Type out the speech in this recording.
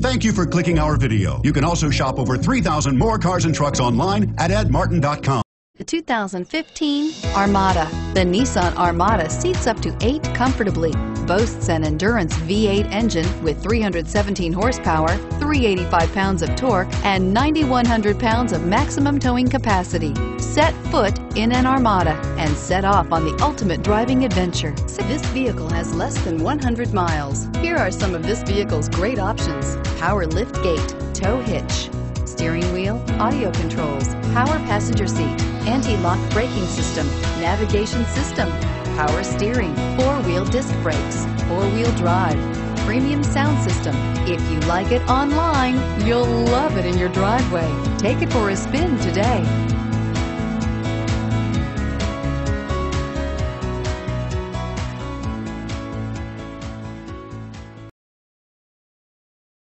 Thank you for clicking our video. You can also shop over 3,000 more cars and trucks online at edmartin.com. The 2015 Armada. The Nissan Armada seats up to eight comfortably, boasts an Endurance V8 engine with 317 horsepower, 385 pounds of torque, and 9,100 pounds of maximum towing capacity. Set foot in an Armada and set off on the ultimate driving adventure. This vehicle has less than 100 miles. Here are some of this vehicle's great options. Power lift gate, tow hitch, steering wheel, audio controls, power passenger seat, anti-lock braking system, navigation system, power steering, four-wheel disc brakes, four-wheel drive, premium sound system. If you like it online, you'll love it in your driveway. Take it for a spin today.